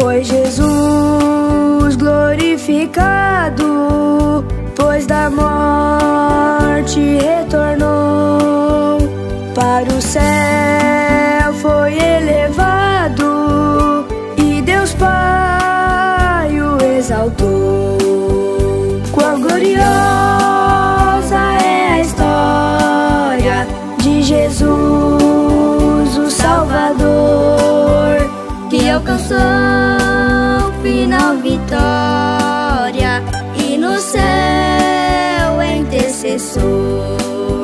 Foi Jesus glorificado, pois da morte retornou para o céu, foi elevado e Deus Pai o exaltou. Quão gloriosa é a história de Jesus, o Salvador, que alcançou vitória e no céu intercessor.